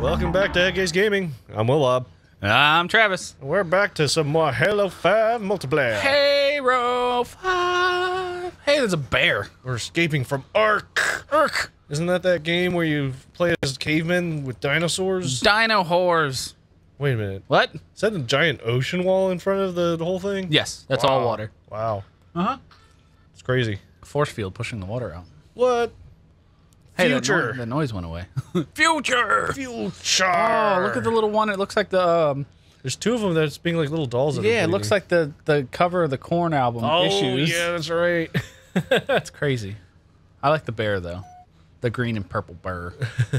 Welcome back to HeadCase Gaming. I'm Will Willob. I'm Travis. We're back to some more Halo 5 multiplayer. Halo 5. Hey, there's a bear. We're escaping from Ark. Ark! Isn't that that game where you play as cavemen with dinosaurs? Dino whores. Wait a minute. What? Is that a giant ocean wall in front of the, the whole thing? Yes, that's all water. Wow. Uh huh. It's crazy. Force field pushing the water out. What? Hey, Future. The, no- that noise went away. Future. Future. Oh, look at the little one. It looks like the. Um, There's two of them that's being like little dolls. yeah, it looks like the the cover of the Korn album. Oh, issues. yeah, that's right. That's crazy. I like the bear though. The green and purple bear.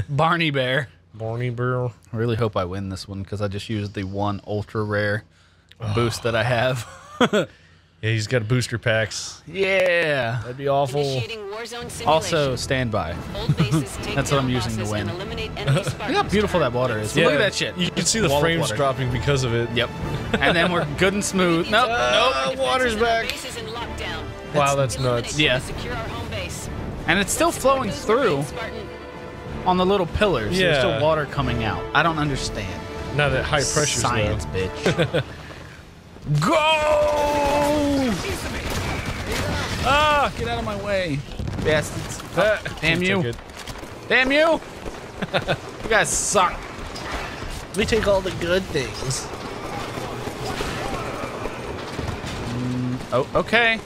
Barney bear. Barney Bear. I really hope I win this one because I just used the one ultra rare boost that I have. Yeah, he's got booster packs. yeah. That'd be awful. Initiating Warzone. Also, stand by. Hold bases, take That's what I'm using to win. and eliminate enemy Look how beautiful that water is. points. Look at that shit. You can see the Wall frames dropping because of it. Yep. And then we're good and smooth. Nope. Ah, nope. water's Defenses and our back. base is in lockdown. Wow, that's Eliminate nuts. them Yeah. to Secure our home base. And it's still flowing through on the little pillars. Yeah. There's still water coming out. I don't understand. Not at high pressures Science, though. bitch. Go! Ah, get out of my way. Bastards. Ah, Damn you. took it. Damn you! you guys suck. We take all the good things. Oh, okay.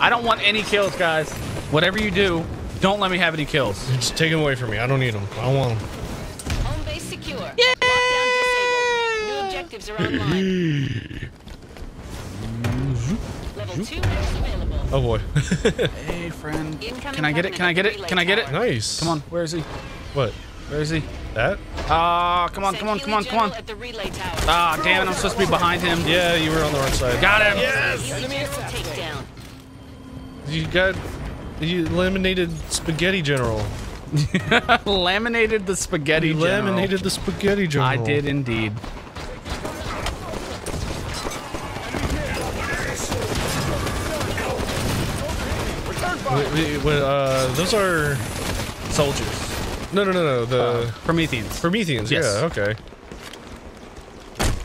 I don't want any kills, guys. Whatever you do, don't let me have any kills. Just take them away from me. I don't need them. I don't want them. Home base secure. Lockdown disabled. New objectives are online. Oh boy. Hey, friend. Incoming Can I get it? Can I get it? Can I get it? nice. Come on. Where is he? What? Where is he? That? Ah, come on, come on, come on, come on. At the relay tower. Ah, damn it. I'm supposed to be behind him. Yeah, you were on the wrong side. Got him. Healy general takedown. You got. You eliminated Spaghetti General. Laminated the spaghetti You general. laminated the Spaghetti General. I did indeed. Uh, those are. Soldiers. No, no, no, no. The Prometheans. Prometheans. yes. Yeah. Okay.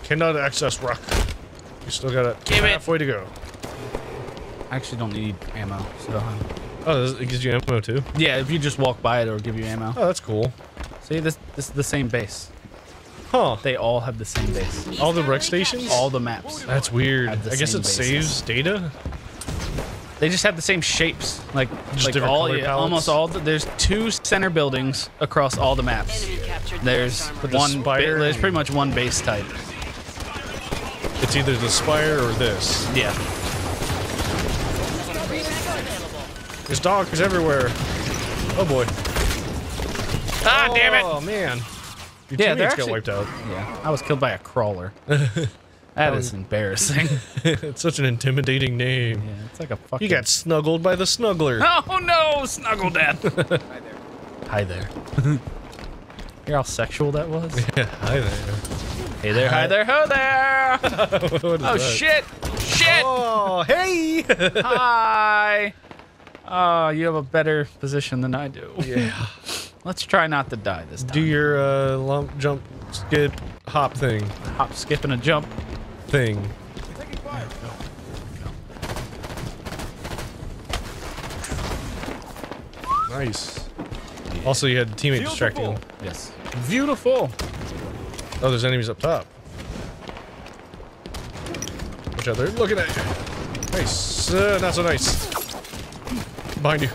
Cannot access rock. You still got a Give it. halfway to go. I actually don't need ammo, so. um, Oh, it gives you ammo too. Yeah, if you just walk by it, it'll give you ammo. Oh, that's cool. See, this this is the same base. Huh? They all have the same base. All the REQ stations? All the maps. That's weird. I guess it bases. saves data. They just have the same shapes. Like, Just like different all, color yeah, almost all. The, there's two center buildings across all the maps. Enemy captured the There's the one. spire- ba- there's pretty much one base type. It's either the spire or this. Yeah. There's dogs everywhere. Oh boy. Ah, damn it! Oh man. Your Yeah, they're teammates got wiped out. Yeah, I was killed by a crawler. That is embarrassing. it's such an intimidating name. Yeah, it's like a fucking. You got snuggled by the snuggler. Oh no, snuggle dad. Hi there. Hi there. Hear how sexual that was? Yeah, hi there. Hey there, hi there, ho there. Oh that? shit, shit. Oh, hey! Hi. Oh, you have a better position than I do. yeah. Let's try not to die this time. Do your uh, lump, jump, skip, hop thing. hop, skip, and a jump? Thing. Nice. Also, you had the teammate distracting him. Yes. Beautiful. Oh, there's enemies up top. Watch out, they're looking at you. Nice. Uh, not so nice. Behind you.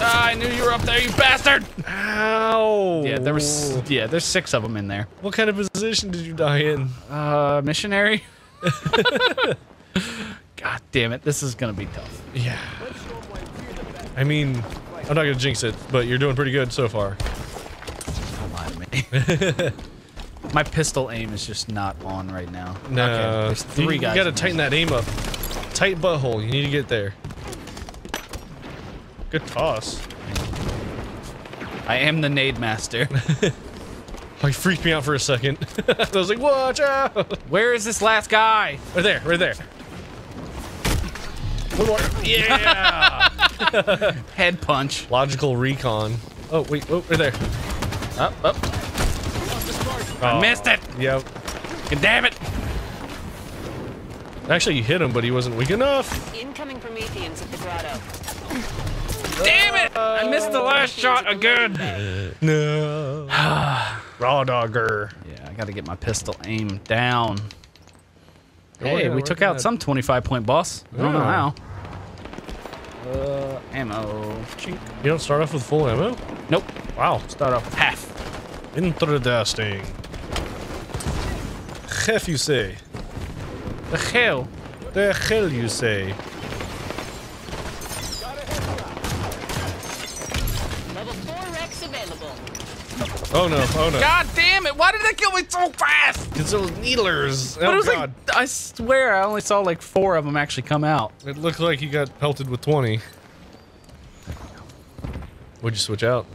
Ah, I knew you were up there, you bastard. Ow! Yeah, there was. Yeah, there's six of them in there. What kind of position did you die in? Uh, missionary. God damn it! This is gonna be tough. Yeah. I mean, I'm not gonna jinx it, but you're doing pretty good so far. Don't lie to me. My pistol aim is just not on right now. No, Okay, there's three you, guys. You gotta tighten that aim up. Tight butthole. You need to get there. Good toss. I am the nade master. Oh, he freaked me out for a second. I was like, watch out! Where is this last guy? Right there, right there. One more. Yeah! Head punch. Logical recon. Oh, wait, oh, right there. Up, up. I Oh. missed it. Yep. God damn it. Actually, you hit him, but he wasn't weak enough. Incoming Prometheans at the grotto. Damn it. I missed the last shot again. No. Raw dogger. Yeah, I got to get my pistol aimed down. Oh, Hey, yeah, we took good. out some 25 point boss. I don't know how. Uh, ammo. Chink. You don't start off with full ammo? Nope. Wow. Start off with half. Interesting. Hef, you say. The hell? The hell you say. Oh no, oh no. God damn it! Why did they kill me so fast? Because those needlers. But oh it was god. like I swear I only saw like four of them actually come out. It looked like he got pelted with 20. Would you switch out?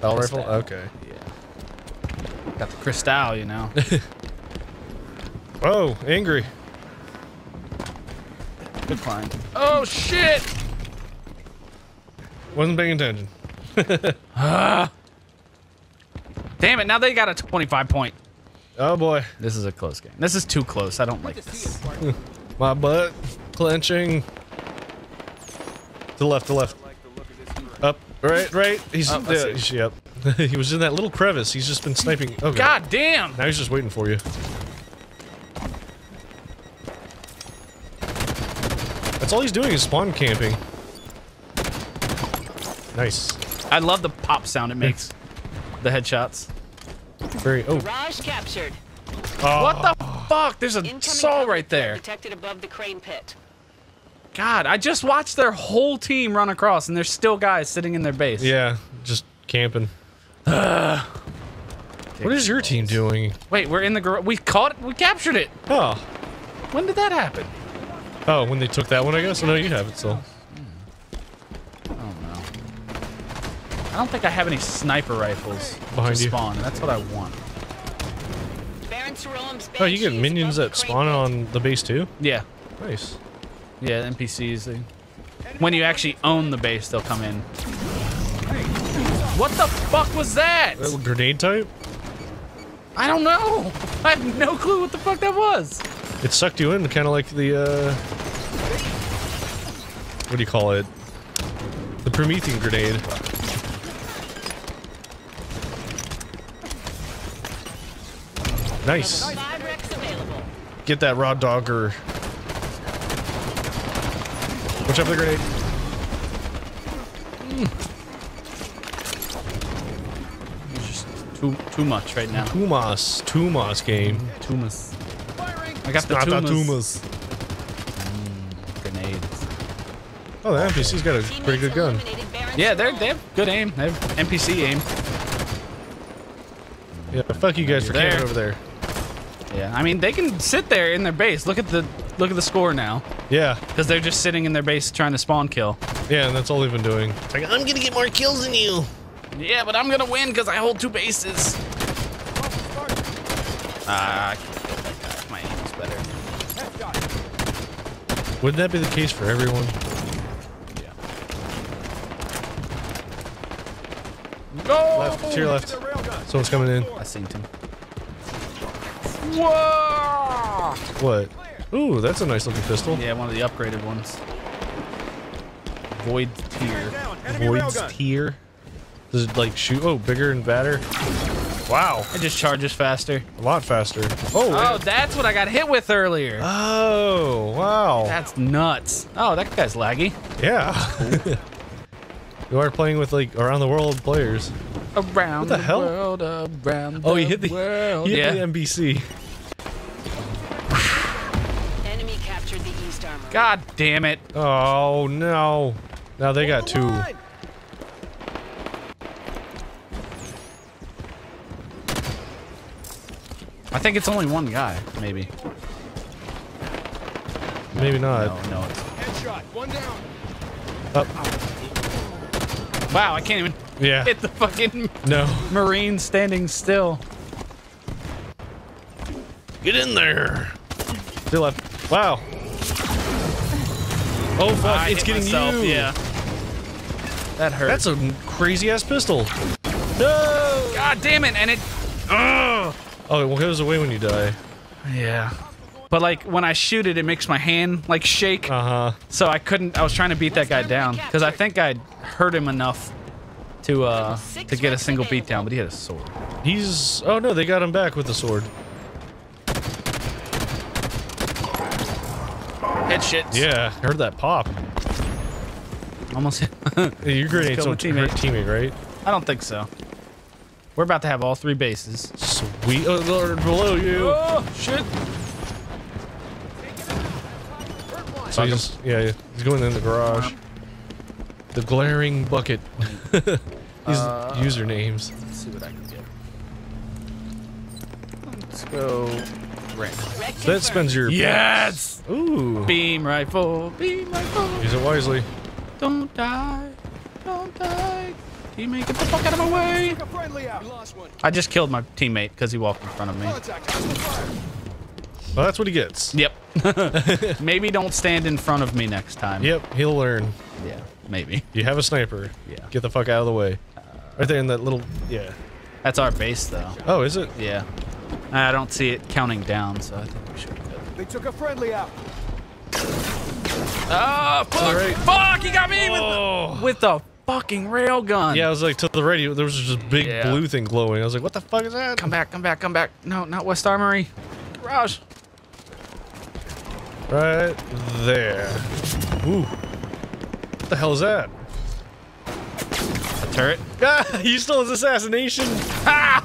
Bell rifle? Okay. Yeah. Got the crystal, you know. Oh, angry. Good find. Oh shit! Wasn't paying attention. Ah. Damn it! Now they got a 25 point. Oh boy. This is a close game. This is too close. I don't like this. My butt clenching. To the left, to the left. Up, right, right. He's oh, Up, I yeah, he's- yep. he was in that little crevice. He's just been sniping. Oh god. God damn! Now he's just waiting for you. That's all he's doing is spawn camping. Nice. I love the pop sound it makes. the headshots. Very. Oh. Raj captured. oh. What the ah. fuck? There's a Incoming saw right there. Detected above the crane pit. God, I just watched their whole team run across, and there's still guys sitting in their base. Yeah, just camping. what is your team doing? Wait, we're in the gar- we caught it. We captured it. Oh. When did that happen? Oh, when they took that one, I guess. Oh, no, you have it still. I don't think I have any sniper rifles Behind to you. spawn. That's what I want. Oh, you get minions that spawn on the base too. Yeah, Nice. yeah. NPCs. They, when you actually own the base, they'll come in. What the fuck was that? Little grenade type. I don't know. I have no clue what the fuck that was. It sucked you in, kind of like the. uh... What do you call it? The Promethean grenade. Nice. Level 5 REQs available. Get that raw dogger. Watch out for the grenade. Hmm. It's just too too much right now. Tumas. Tumas game. Tumas. I got the Not Tumas. Tumas. Hmm, grenades. Oh, the NPC's got a pretty good gun. Yeah, they're they have good aim. They have NPC aim. Yeah, fuck you guys for camping over there. Yeah, I mean they can sit there in their base. Look at the look at the score now, Yeah, because they're just sitting in their base trying to spawn kill. yeah, and that's all they've been doing. It's like, I'm gonna get more kills than you. Yeah, but I'm gonna win because I hold two bases. Ah, I can't kill that guy. My aim is better. Wouldn't that be the case for everyone? Yeah. Go! Left, to your left. Someone's coming in. I seen him. Whoa! What? Ooh, that's a nice looking pistol. Yeah, one of the upgraded ones. Void tier. Void's tier. Does it like shoot? Oh, bigger and badder. Wow, It just charges faster. a lot faster. Oh, Oh, that's what I got hit with earlier. oh, wow. That's nuts. Oh, that guy's laggy. Yeah. you are playing with like around the world players. Around the hell? world, around Oh, the you hit the world. you hit yeah. the NPC. Enemy captured the East Armory. God damn it. Oh no. Now they got two. I think it's only one guy, maybe. Maybe not. No, no. It's... Headshot, one down. Up. Wow, I can't even Yeah. hit the fucking No. marine standing still. Get in there. To left. Wow. Oh fuck! I it's getting myself, you. Yeah. That hurt. That's a crazy ass pistol. No. God damn it! And it. Ugh. Oh, it goes away when you die. Yeah. But like when I shoot it, it makes my hand like shake. Uh huh. So I couldn't. I was trying to beat that guy down because I think I'd hurt him enough to uh to get a single beat down, but he had a sword. He's. Oh no, they got him back with the sword. Head shit. Yeah, heard that pop. Almost. hit. Hey, Your grenade Kill don't the hurt teammate. teammate, right? I don't think so. We're about to have all three bases. Sweet. Oh, Lord, below you. Oh shit! So he's, yeah, he's going in the garage. The glaring bucket. These Uh, usernames. Let's see what I can get. Let's go. Red. Red So that spends your. Yes. Ooh. Beam rifle. Beam rifle. Use it wisely. Don't die. Don't die. Teammate, get the fuck out of my way. I just killed my teammate because he walked in front of me. Well, that's what he gets. Yep. maybe don't stand in front of me next time. Yep, he'll learn. Yeah, maybe. You have a sniper. Yeah. Get the fuck out of the way. Right there in that little. Yeah. That's our base, though. Oh, is it? Yeah. I don't see it counting down, so I think we should go. They took a friendly out. Oh, fuck! Alright. Fuck! He got me with, Oh. the, with the fucking rail gun. Yeah, I was like to the radio. There was just a big Yeah. blue thing glowing. I was like, what the fuck is that? Come back, come back, come back. No, not West Armory. Garage. Right there. Ooh. What the hell is that? A turret. Ah, you stole his assassination. Ah!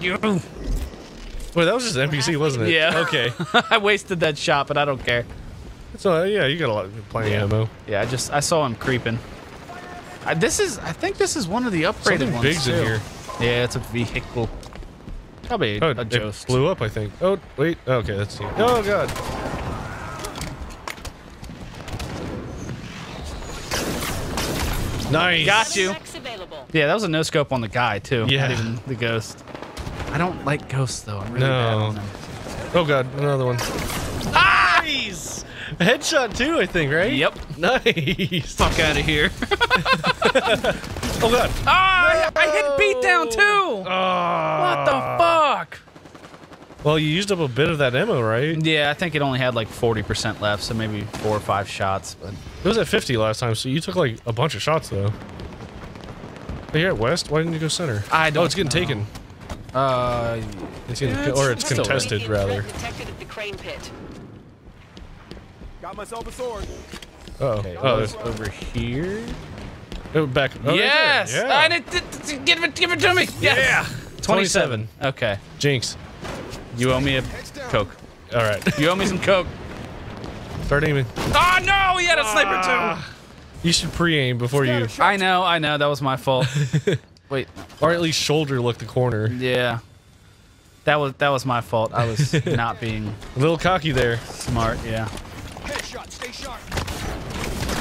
you. Wait, that was just an NPC, wasn't it? Yeah. Okay. I wasted that shot, but I don't care. So uh, yeah, you got a lot, plenty Yeah. of ammo. Yeah, I just I saw him creeping. I, this is I think this is one of the upgraded Something ones big's in here. Yeah, it's a vehicle. Probably Oh, a it blew up, I think. Oh, wait. Okay, let's see. Oh god. Nice. Got you. Yeah, that was a no scope on the guy too. Yeah. Not even the ghost. I don't like ghosts though. I'm really No. bad on them. Oh god, another one. Nice. Headshot too, I think, right? Yep. Nice. Fuck out of here. Oh god. Ah, I, I hit beat down too. Oh. What the fuck? Well, you used up a bit of that ammo, right? Yeah, I think it only had like 40% left, so maybe four or five shots. But It was at 50 last time, so you took like a bunch of shots though. Hey, you're at west. Why didn't you go center? I Oh, don't it's getting know. taken. uh, It's getting, Yeah, or it's it's still contested Immediate rather. detected at the crane pit. Got myself a sword. Uh oh. okay, Oh, it's over here. oh, back. Oh, right there. yes, Yeah. I need to, to- give it, give it to me. Yes. 27. Okay, Jinx. You owe me a coke. All right. You owe me some coke. Start aiming. Oh no, he had a sniper too. Ah. You should pre-aim before you. I know, I know, that was my fault. Wait, or at least shoulder look the corner. yeah, that was that was my fault. I was not being A little cocky there. smart. Yeah, Headshot. Stay sharp.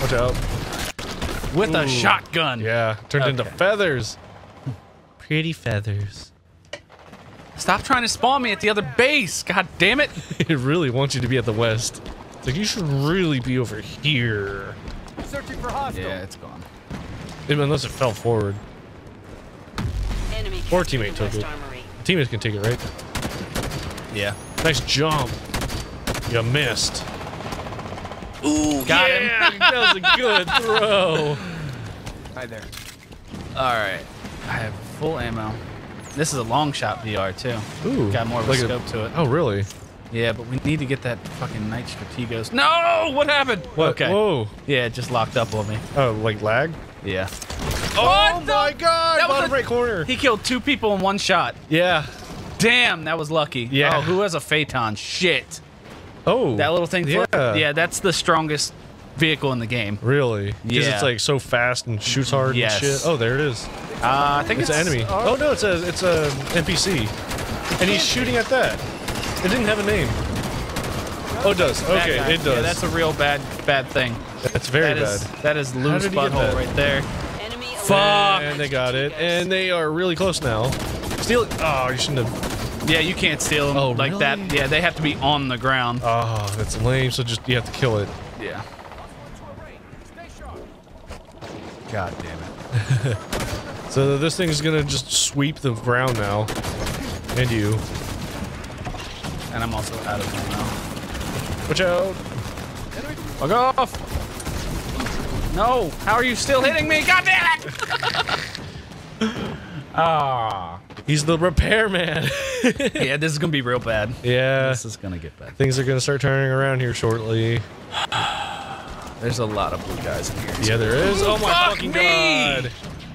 Watch out. with a shotgun. Yeah, turned into feathers. Pretty feathers. Stop trying to spawn me at the other base. God damn it. it really wants you to be at the west. It's like you should really be over here. Searching for hostile. Yeah, it's gone. Unless it fell forward. Enemy Or teammate took it. Teammates can take it, right? Yeah. Nice jump. You missed. Ooh, got him. that was a good throw. Hi there. All right. I have full ammo. This is a long shot BR too. Ooh, Got more of a like scope to it. Oh, really? Yeah, but we need to get that fucking Knight Strategos. No! What happened? What? Okay. Whoa. Yeah, it just locked up on me. Oh, like lag? Yeah. Oh my god! That was a- right corner. He killed two people in one shot. Yeah. Damn, that was lucky. Yeah. Oh, who has a Phaeton? Shit. Oh. That little thing. Yeah. fl- Yeah, that's the strongest vehicle in the game. Really? Because Yeah. it's like so fast and shoots hard Yes. and shit. Oh, there it is. Uh, I think It's it's, an enemy. Oh no, it's a it's a NPC, and he's shooting at that. It didn't have a name. Oh, it does. Okay, it does. Yeah, that's a real bad, bad thing. That's very That bad. is that is loose did he butthole right there. Enemy Fuck. And they got it, and they are really close now. Steal it. Oh, you shouldn't have. Yeah, you can't steal them Oh, like that. Yeah, they have to be on the ground. Oh, that's lame. So just you have to kill it. Yeah. God damn it. So this thing is gonna just sweep the ground now. And you. And I'm also out of ammo. Watch out. Fuck off! No! How are you still hitting me? God damn it! Ah. He's the repairman. yeah, this is gonna be real bad. yeah. This is gonna get bad. Things are gonna start turning around here shortly. There's a lot of blue guys in here. Yeah, there is. Oh my Fuck fucking me! god.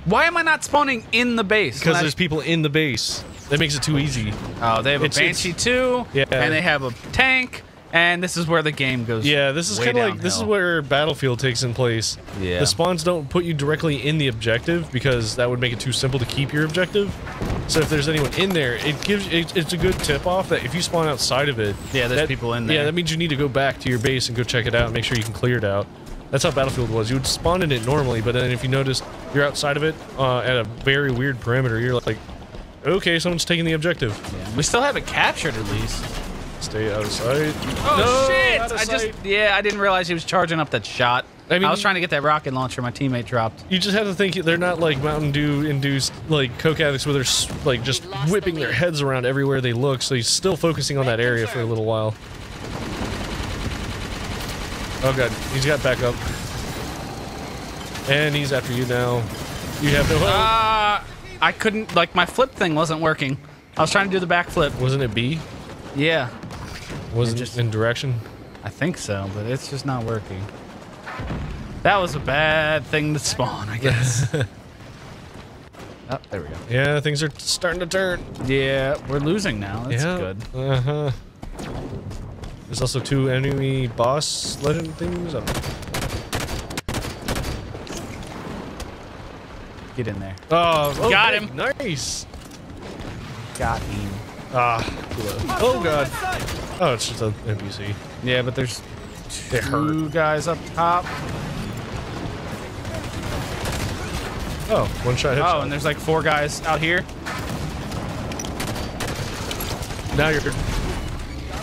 Why am I not spawning in the base? Because there's people in the base. That makes it too easy. oh, they have a it's- it's- banshee too, Yeah. and they have a tank, and this is where the game goes. Yeah, this is kind of like this is where Battlefield takes in place. Yeah. The spawns don't put you directly in the objective because that would make it too simple to keep your objective. So if there's anyone in there, it gives it, it's a good tip off that if you spawn outside of it, Yeah, there's that- people in there. Yeah, that means you need to go back to your base and go check it out and make sure you can clear it out. That's how Battlefield was. You would spawn in it normally, but then if you notice you're outside of it uh, at a very weird perimeter, you're like, okay, someone's taking the objective. Yeah. We still have it captured at least. Stay out of sight. Oh No, shit! out of I just yeah, I didn't realize he was charging up that shot. I mean, I, was trying to get that rocket launcher my teammate dropped. You just have to think they're not like Mountain Dew induced like coke addicts where they're like just whipping the their heads around everywhere they look. So he's still focusing on that area for a little while. Oh god, he's got back up, and he's after you now. You have no help. Uh, I couldn't like my flip thing wasn't working. I was trying to do the backflip. Wasn't it B? Yeah, Wasn't just- just in direction? I think so, but it's just not working. That was a bad thing to spawn, I guess. oh, there we go. Yeah, things are starting to turn. Yeah, we're losing now. That's yeah. good. Uh huh. There's also two enemy boss legend things. Oh, Get in there. oh, oh, Got him. Nice. Got him. Ah. Oh god. Oh, it's just an NPC. Yeah, but there's two guys up top. Oh, one shot hit. Oh, and there's like four guys out here. now you're.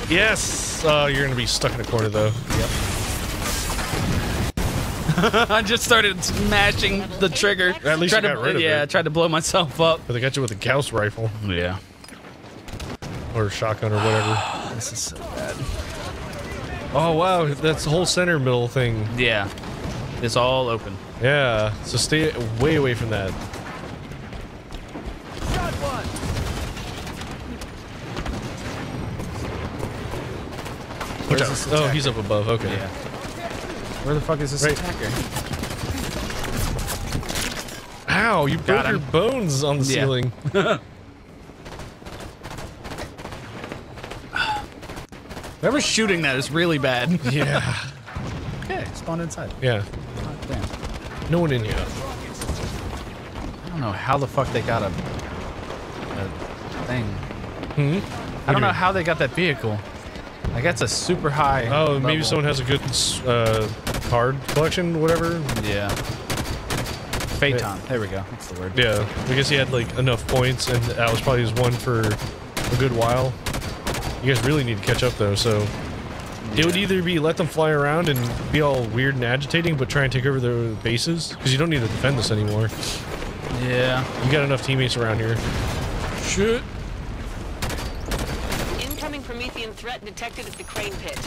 Yes. Oh, you're gonna be stuck in a corner though. Yep. I just started smashing the trigger. At least you tried got to, rid of yeah, it. I tried to blow myself up. But they got you with a Gauss rifle Yeah. Or shotgun or whatever. This is so bad. Oh wow, that's the whole center middle thing. Yeah. It's all open. Yeah. So stay way away from that. Watch Where's out. this Oh, he's up above. Okay. Yeah. Where the fuck is this Right. attacker? Ow! You broke Got your bones on the Yeah. ceiling. Whoever's shooting that is really bad. yeah. okay, spawned inside. Yeah. Damn. No one in here. I don't know how the fuck they got a, a thing. Hmm. I don't know how they got that vehicle. Like that's a super high. Oh, maybe someone has a good uh, card collection, whatever. Yeah. Phaeton. There we go. That's the word. Yeah, I guess he had like enough points, and that was probably his one for a good while. You guys really need to catch up though. So it would either be let them fly around and be all weird and agitating, but try and take over their bases because you don't need to defend this anymore. Yeah. You got enough teammates around here. Shit. Incoming Promethean threat detected at the crane pit.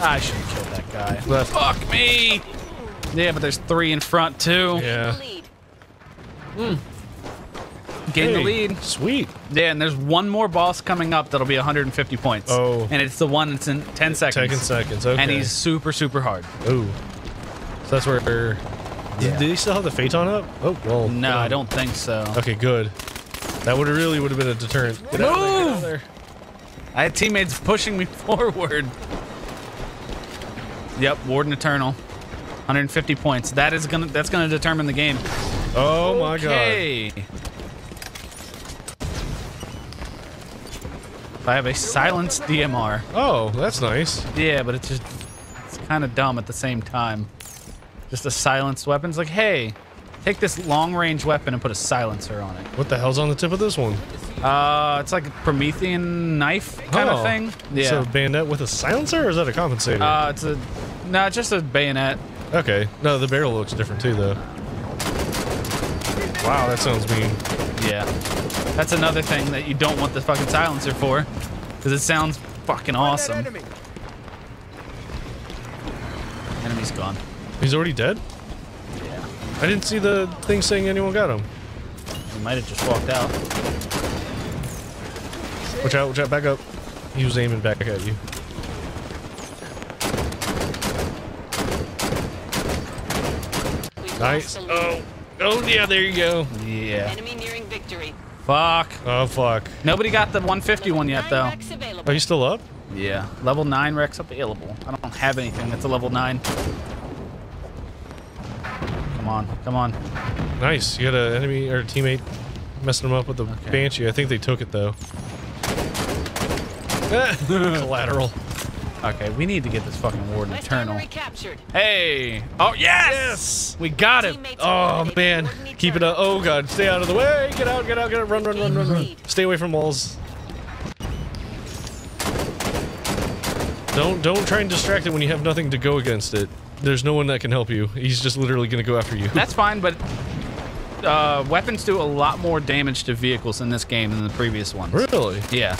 I should have killed that guy. Left. Fuck me. Yeah, but there's three in front too. Yeah. The Gain the lead. Sweet. Yeah, and there's one more boss coming up that'll be 150 points. Oh. And it's the one that's in 10 seconds. 10 seconds. Okay. And he's super, super hard. Ooh. So that's where. Yeah. did he still have the Phaeton up? Oh well. No, I um, don't think so. Okay, good. That would really would have been a deterrent. Get of there. I had teammates pushing me forward. Yep, Warden Eternal. 150 points. That is gonna that's gonna determine the game. Oh my god. I have a silenced DMR. Oh, that's nice. Yeah, but it's just it's kind of dumb at the same time. Just a silenced weapon. It's like, hey, take this long range weapon and put a silencer on it. What the hell's on the tip of this one? Uh, it's like a Promethean knife kind Oh. of thing. So Yeah. bayonet with a silencer, or is that a compensator? uh, it's a no, it's just a bayonet. okay. No, the barrel looks different too, though. Wow, that sounds mean. Yeah. That's another thing that you don't want the fucking silencer for. Because it sounds fucking awesome. Enemy. Enemy's gone. He's already dead? Yeah. I didn't see the thing saying anyone got him. He might have just walked out. Watch out, watch out, back up. He was aiming back at you. Nice. lost the lead. Oh, oh yeah, there you go. Yeah. Enemy nearing victory. Fuck. Oh, fuck. Nobody got the 150 one yet, though. Are you still up? Yeah. Level 9 REQs available. I don't have anything that's a level 9. Come on. Come on. Nice. You had an enemy or a teammate messing them up with the Okay. Banshee. I think they took it, though. Collateral. Okay, we need to get this fucking Warden West Eternal. Hey! Oh, yes! We got him! Oh, man. Keep it up. Oh, God. Stay out of the way. Get out, get out, get out. Run, run, run, run, run. Stay away from walls. Don't don't try and distract it when you have nothing to go against it. There's no one that can help you. He's just literally gonna go after you. That's fine, but uh, weapons do a lot more damage to vehicles in this game than the previous ones. really? Yeah.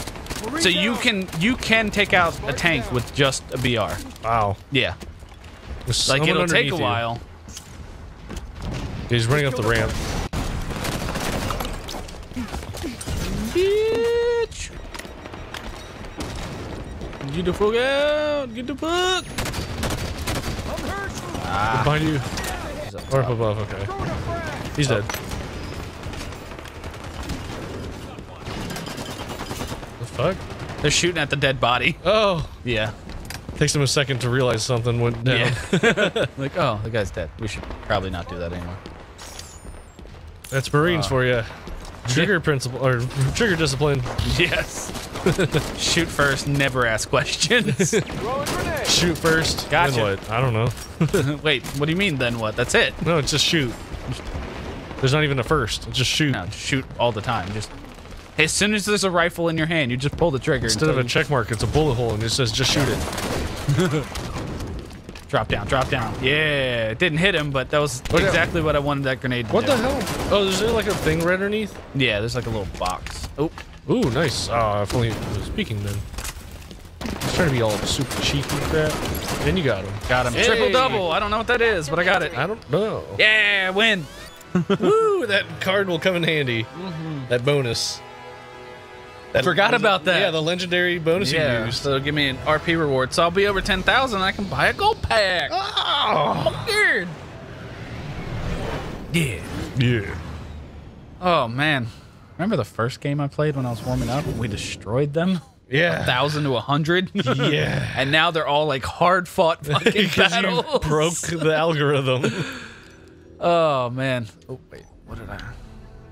So you can you can take out a tank with just a BR. Wow. Yeah. There's Like it'll take a while. He's running up the ramp. Bitch. Get the fuck out! Get the fuck! Ah. Behind you. Or up above, okay. He's dead. Fuck? They're shooting at the dead body. Oh! Yeah. Takes them a second to realize something went down. Yeah. like, oh, the guy's dead. We should probably not do that anymore. That's Marines Uh, for you. Trigger principle or trigger discipline. Yes. Shoot first, never ask questions. Shoot first. Gotcha. Then what? I don't know. Wait, what do you mean then what? That's it. No, it's just shoot. There's not even a first. It's just shoot. No, just shoot all the time. Just as soon as there's a rifle in your hand, you just pull the trigger. Instead of a check mark, it's a bullet hole and it says just shoot it. drop down, drop down. Yeah, it didn't hit him, but that was What exactly what I wanted that grenade to What do. the hell? Oh, is there like a thing right underneath? Yeah, there's like a little box. Oh, Ooh, nice. Oh, if only it was speaking then. He's trying to be all super cheeky crap. And you got him. got him. Hey. Triple double. I don't know what that is, but I got it. I don't know. Yeah, win. Woo, that card will come in handy. Mm-hmm. That bonus. That, Forgot about that. Yeah, the legendary bonus you Yeah, used. so give me an RP reward. So I'll be over 10,000 I can buy a gold pack. Oh, Weird. Yeah. yeah. Oh, man. Remember the first game I played when I was warming up? We destroyed them? Yeah. 1,000 to 100? Yeah. and now they're all like hard fought fucking Because you battles. broke the algorithm. Oh, man. Oh, wait. What did I.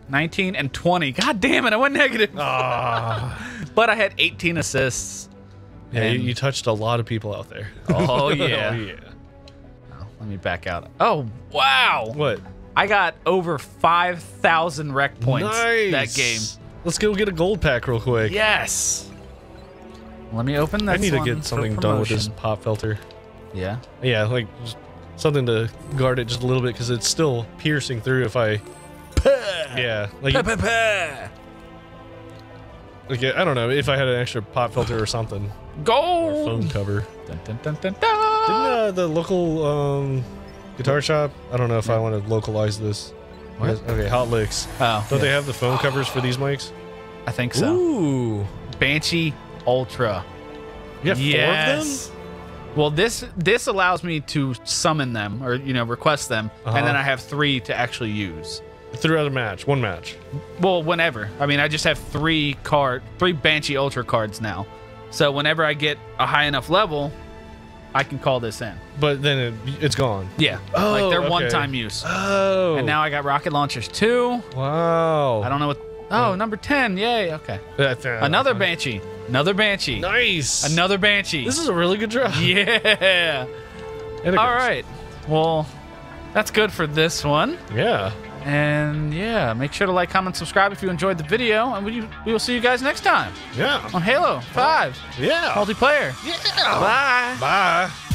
19 and 20. God damn it. I went negative. Ah. But I had 18 assists. Yeah, you, And- you touched a lot of people out there. Oh, yeah. oh, yeah. Let me back out. Oh, wow. What? I got over 5,000 REQ points nice. that game. Let's go get a gold pack real quick. Yes. Let me open that. I need to get something done with this pop filter. Yeah. Yeah, like just something to guard it just a little bit because it's still piercing through if I. Yeah, like, Pa, pa, pa. like I don't know if I had an extra pop filter or something or Gold. phone cover. Dun, dun, dun, dun, Didn't uh, the local um, guitar shop? I don't know if I want to localize this. What? Okay, Hot Licks. Oh, Don't yeah. they have the phone covers for these mics? I think so. Ooh, Banshee Ultra. you have yes. Well, this this allows me to summon them or you know request them, Uh-huh. and then I have three to actually use. Four of them throughout a match, one match. Well, whenever. I mean, I just have three card, three Banshee Ultra cards now. So whenever I get a high enough level, I can call this in. But then it, it's gone. Yeah. Oh, like they're okay. one-time use. Oh, And now I got rocket launchers too. wow. I don't know what. Oh, number ten. Yay. Okay. That's, uh, Another. Banshee. Another Banshee. Nice. Another Banshee. This is a really good drop. yeah. All right. Well, that's good for this one. Yeah. And yeah, make sure to like, comment, subscribe if you enjoyed the video, and we, we will see you guys next time Yeah. on Halo 5 Yeah. multiplayer. Yeah. Bye. Bye.